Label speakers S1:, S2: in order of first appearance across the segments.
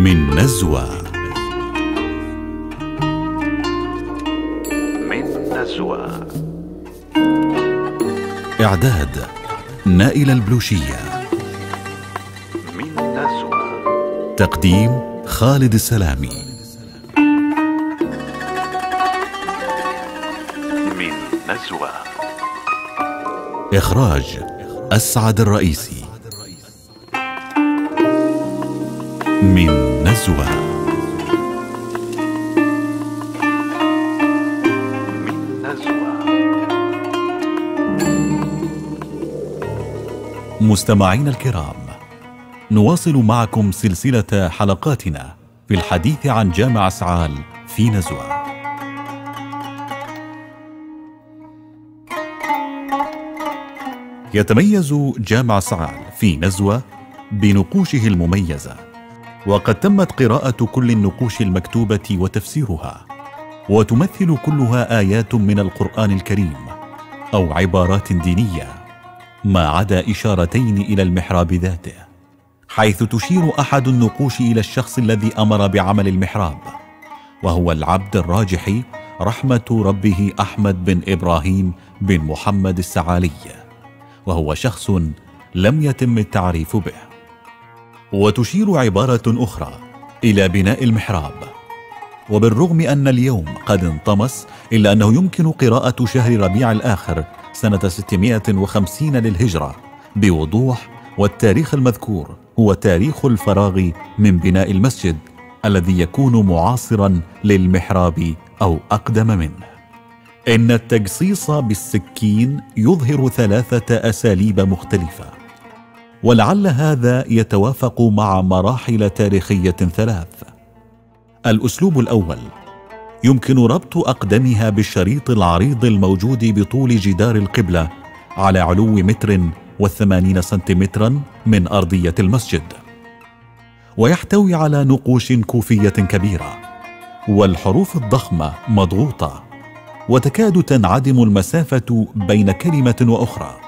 S1: من نزوة.
S2: من نزوة.
S1: إعداد نائل البلوشية.
S2: من نزوة.
S1: تقديم خالد السلامي.
S2: من نزوة.
S1: إخراج أسعد الرئيسي. من نزوة مستمعينا الكرام نواصل معكم سلسلة حلقاتنا في الحديث عن جامع سعال في نزوة. يتميز جامع سعال في نزوة بنقوشه المميزة. وقد تمت قراءة كل النقوش المكتوبة وتفسيرها وتمثل كلها آيات من القرآن الكريم أو عبارات دينية ما عدا إشارتين إلى المحراب ذاته حيث تشير أحد النقوش إلى الشخص الذي أمر بعمل المحراب وهو العبد الراجح رحمة ربه أحمد بن إبراهيم بن محمد السعالي وهو شخص لم يتم التعريف به. وتشير عبارة أخرى إلى بناء المحراب. وبالرغم أن اليوم قد انطمس إلا أنه يمكن قراءة شهر ربيع الآخر سنة 650 للهجرة بوضوح والتاريخ المذكور هو تاريخ الفراغ من بناء المسجد الذي يكون معاصرا للمحراب أو أقدم منه. إن التجصيص بالسكين يظهر ثلاثة أساليب مختلفة. ولعل هذا يتوافق مع مراحل تاريخية ثلاث. الأسلوب الأول يمكن ربط أقدمها بالشريط العريض الموجود بطول جدار القبلة على علو متر والثمانين سنتيمترا من أرضية المسجد. ويحتوي على نقوش كوفية كبيرة والحروف الضخمة مضغوطة وتكاد تنعدم المسافة بين كلمة وأخرى.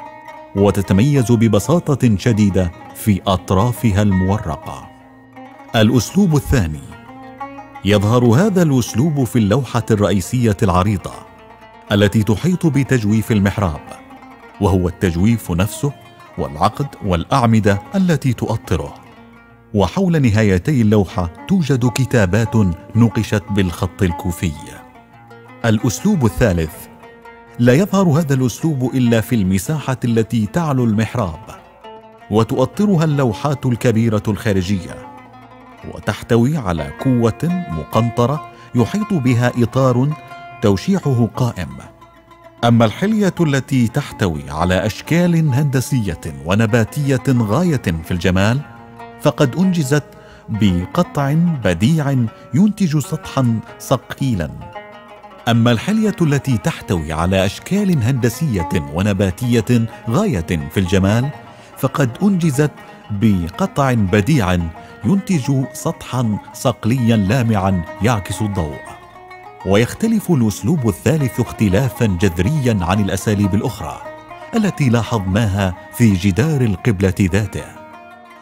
S1: وتتميز ببساطة شديدة في أطرافها المورقة. الأسلوب الثاني. يظهر هذا الأسلوب في اللوحة الرئيسية العريضة التي تحيط بتجويف المحراب وهو التجويف نفسه والعقد والأعمدة التي تؤطره. وحول نهايتي اللوحة توجد كتابات نقشت بالخط الكوفي. الأسلوب الثالث. لا يظهر هذا الأسلوب إلا في المساحة التي تعلو المحراب وتؤطرها اللوحات الكبيرة الخارجية وتحتوي على كوة مقنطرة يحيط بها إطار توشيحه قائم. أما الحلية التي تحتوي على أشكال هندسية ونباتية غاية في الجمال فقد أنجزت بقطع بديع ينتج سطحا ثقيلا. أما الحلية التي تحتوي على أشكال هندسية ونباتية غاية في الجمال فقد أنجزت بقطع بديع ينتج سطحا صقليا لامعا يعكس الضوء. ويختلف الأسلوب الثالث اختلافا جذريا عن الأساليب الأخرى التي لاحظناها في جدار القبلة ذاته.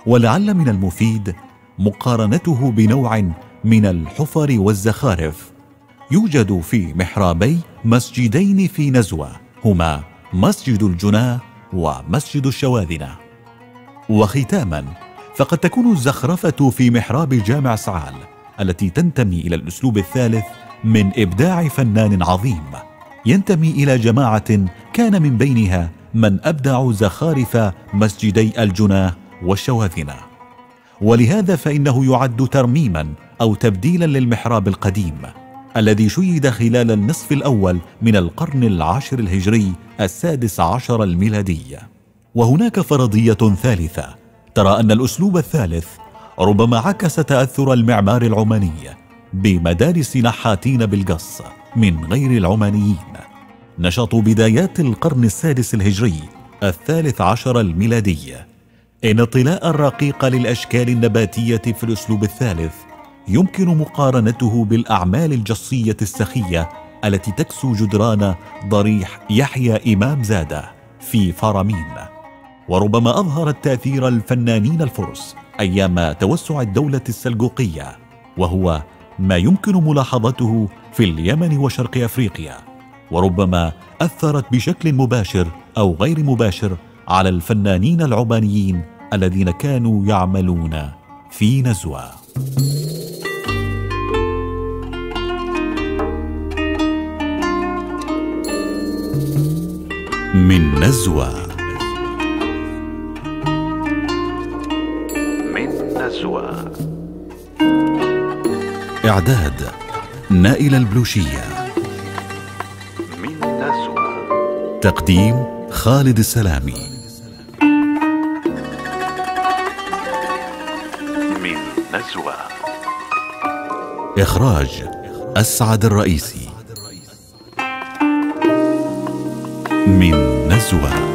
S1: ولعل من المفيد مقارنته بنوع من الحفر والزخارف يوجد في محرابي مسجدين في نزوة هما مسجد الجناه ومسجد الشواذنة وختاما فقد تكون الزخرفة في محراب جامع سعال التي تنتمي إلى الأسلوب الثالث من إبداع فنان عظيم. ينتمي إلى جماعة كان من بينها من أبدعوا زخارف مسجدي الجناه والشواذنة ولهذا فإنه يعد ترميما أو تبديلا للمحراب القديم. الذي شيد خلال النصف الأول من القرن العاشر الهجري السادس عشر الميلادي. وهناك فرضية ثالثة. ترى أن الأسلوب الثالث ربما عكس تأثر المعمار العماني بمدارس نحاتين بالقص من غير العمانيين. نشطوا بدايات القرن السادس الهجري الثالث عشر الميلادي. إن الطلاء الرقيق للأشكال النباتية في الأسلوب الثالث يمكن مقارنته بالأعمال الجصية السخية التي تكسو جدران ضريح يحيى إمام زادة في فرامين. وربما اظهرت تاثير الفنانين الفرس أيام توسع الدولة السلجوقية وهو ما يمكن ملاحظته في اليمن وشرق أفريقيا. وربما أثرت بشكل مباشر أو غير مباشر على الفنانين العمانيين الذين كانوا يعملون في نزوة. من نزوة.
S2: من نزوة.
S1: إعداد نائل البلوشية.
S2: من نزوة.
S1: تقديم خالد السلامي.
S2: من نزوة.
S1: إخراج أسعد الرئيسي. من نزوة.